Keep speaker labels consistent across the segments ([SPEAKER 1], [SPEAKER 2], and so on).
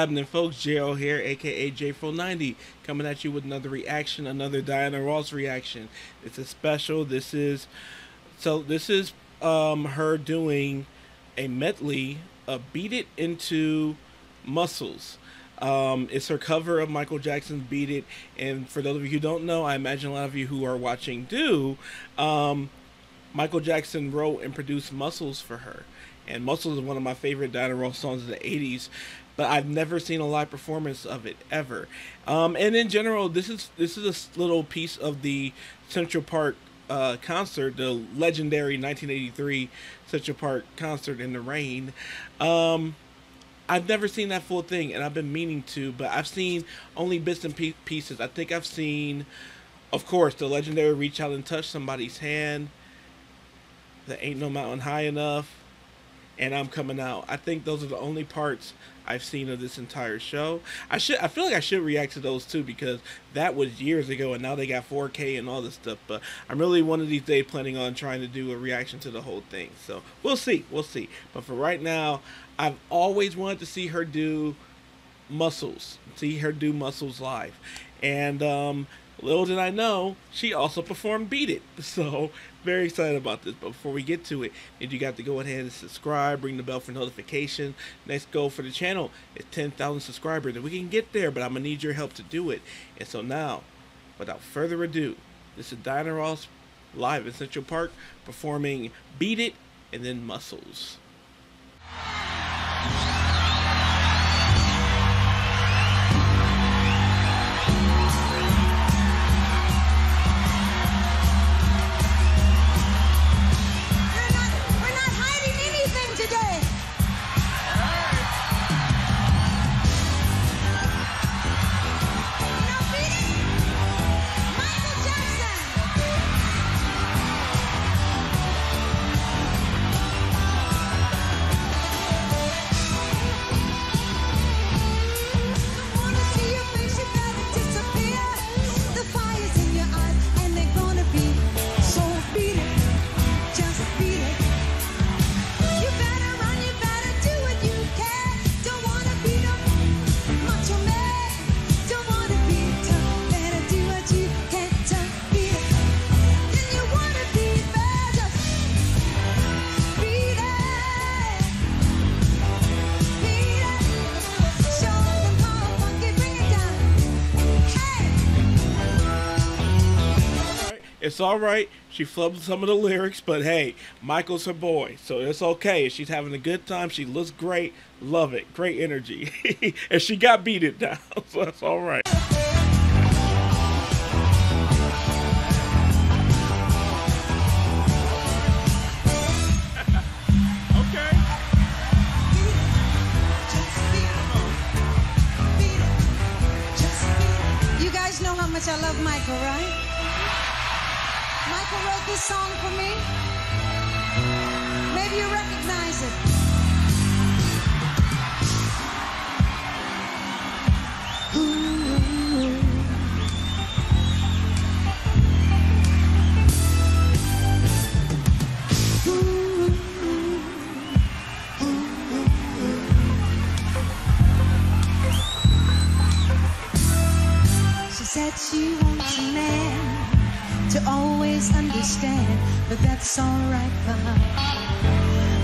[SPEAKER 1] happening, folks? JL here, aka J.Fro90, coming at you with another reaction, another Diana Ross reaction. It's a special. This is so. This is um, her doing a medley of "Beat It Into Muscles." Um, it's her cover of Michael Jackson's "Beat It," and for those of you who don't know, I imagine a lot of you who are watching do. Um, Michael Jackson wrote and produced "Muscles" for her and Muscles is one of my favorite Diana Ross songs of the 80s, but I've never seen a live performance of it ever. Um, and in general, this is this is a little piece of the Central Park uh, concert, the legendary 1983 Central Park concert in the rain. Um, I've never seen that full thing, and I've been meaning to, but I've seen only bits and pieces. I think I've seen, of course, the legendary "Reach Out and Touch Somebody's Hand." The "Ain't No Mountain High Enough." And I'm coming out. I think those are the only parts I've seen of this entire show. I should I feel like I should react to those too because that was years ago and now they got 4K and all this stuff. But I'm really one of these days planning on trying to do a reaction to the whole thing. So we'll see, we'll see. But for right now, I've always wanted to see her do muscles, see her do muscles live, and um, Little did I know, she also performed Beat It. So, very excited about this. But before we get to it, if you got to go ahead and subscribe, ring the bell for notification. Next goal for the channel is 10,000 subscribers. And we can get there, but I'm going to need your help to do it. And so now, without further ado, this is Diana Ross live in Central Park performing Beat It and then Muscles. It's all right. She flubbed some of the lyrics, but hey, Michael's her boy, so it's okay. She's having a good time. She looks great. Love it. Great energy. and she got beat it down, so that's all right. Okay.
[SPEAKER 2] You guys know how much I love Michael, right? This song for me. Maybe you recognize it.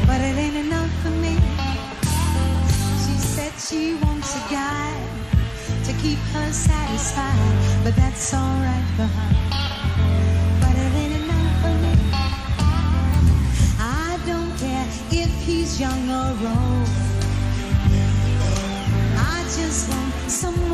[SPEAKER 2] But it ain't enough for me. She said she wants a guy to keep her satisfied, but that's alright for her. But it ain't enough for me. I don't care if he's young or old. I just want someone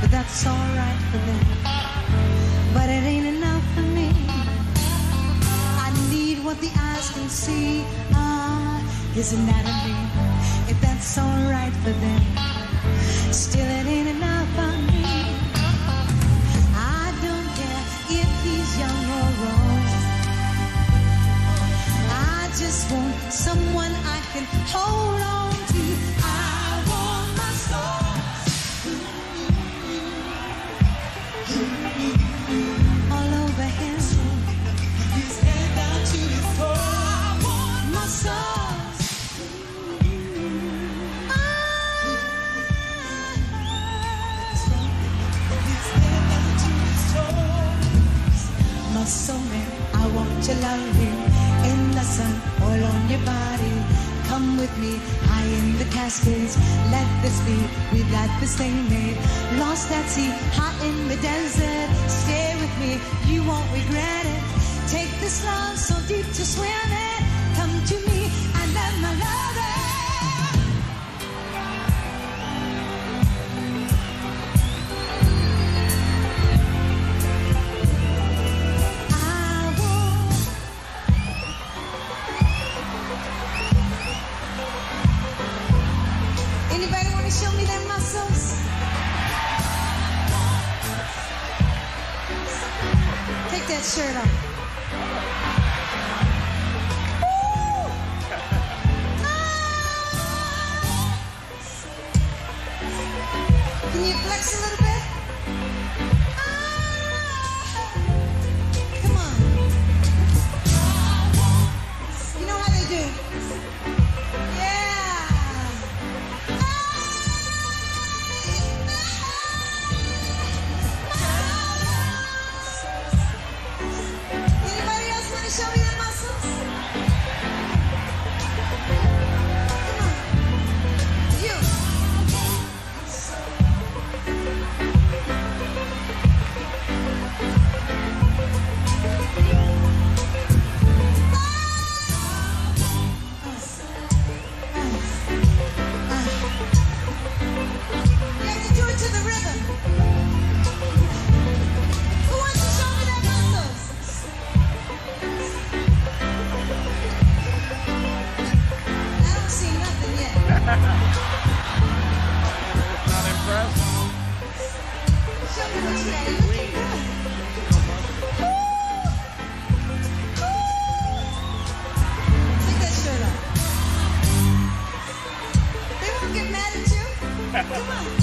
[SPEAKER 2] But that's alright for them. But it ain't enough for me. I need what the eyes can see. Ah, his anatomy. If that's alright for them. Still it ain't enough for me. I don't care if he's young or old. I just want someone I can hold on sleep. We like this thing made. Lost at sea, hot in the desert. Stay with me, you won't regret it. Take this love so deep to swim it. Come to me. shirt off.
[SPEAKER 1] Not impressed.
[SPEAKER 2] Take that shirt off. They won't get mad at you. Come on.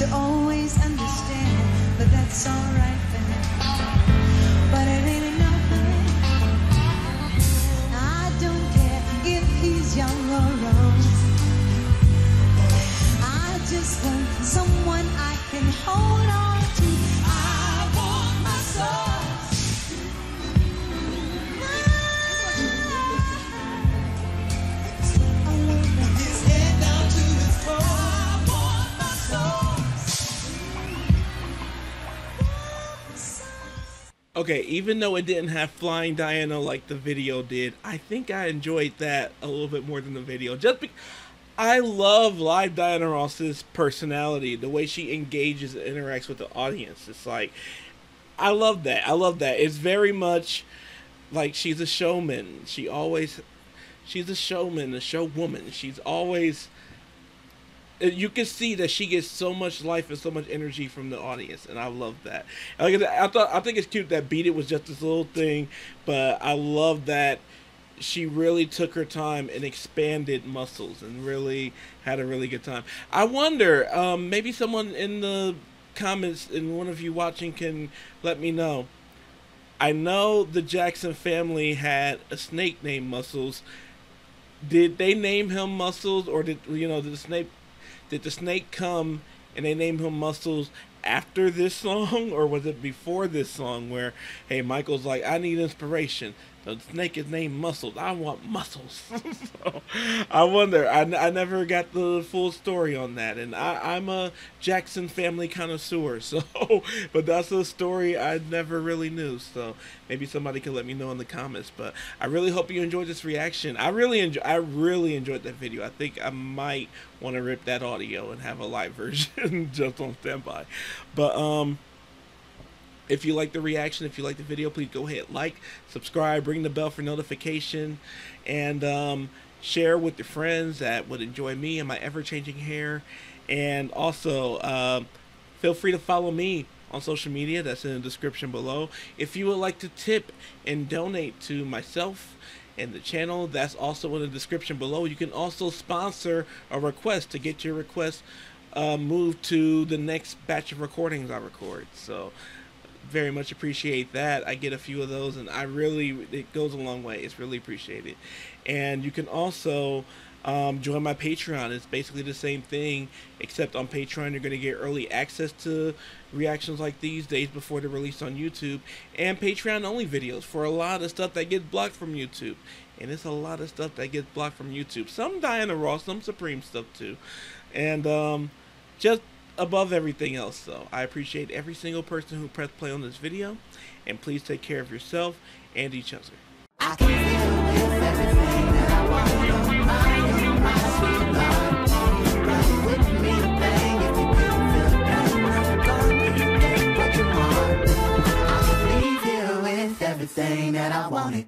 [SPEAKER 1] to
[SPEAKER 2] always understand, but that's alright.
[SPEAKER 1] Okay, even though it didn't have Flying Diana like the video did, I think I enjoyed that a little bit more than the video. Just because I love live Diana Ross's personality, the way she engages and interacts with the audience. It's like, I love that. I love that. It's very much like she's a showman. She always, she's a showman, a showwoman. She's always you can see that she gets so much life and so much energy from the audience, and I love that. Like I thought, I think it's cute that "Beat It" was just this little thing, but I love that she really took her time and expanded muscles and really had a really good time. I wonder, um, maybe someone in the comments and one of you watching can let me know. I know the Jackson family had a snake named Muscles. Did they name him Muscles, or did you know the snake did the snake come and they named him Muscles after this song, or was it before this song? Where hey, Michael's like, I need inspiration. The snake is named Muscles. I want muscles. so, I wonder. I, I never got the full story on that, and I, I'm a Jackson family connoisseur. So, but that's a story I never really knew. So maybe somebody can let me know in the comments. But I really hope you enjoyed this reaction. I really enjoy. I really enjoyed that video. I think I might want to rip that audio and have a live version just on standby. But um if you like the reaction, if you like the video, please go ahead, like, subscribe, ring the bell for notification, and um, share with your friends that would enjoy me and my ever-changing hair. And also, uh, feel free to follow me on social media. That's in the description below. If you would like to tip and donate to myself and the channel, that's also in the description below. You can also sponsor a request to get your request uh, moved to the next batch of recordings I record. So very much appreciate that. I get a few of those, and I really it goes a long way. It's really appreciated. And you can also um, join my Patreon. It's basically the same thing, except on Patreon you're going to get early access to reactions like these days before they're released on YouTube, and Patreon only videos for a lot of stuff that gets blocked from YouTube. And it's a lot of stuff that gets blocked from YouTube. Some Diana Ross, some Supreme stuff too, and um, just above everything else, though, I appreciate every single person who pressed play on this video, and please take care of yourself and each other. everything that I wanted.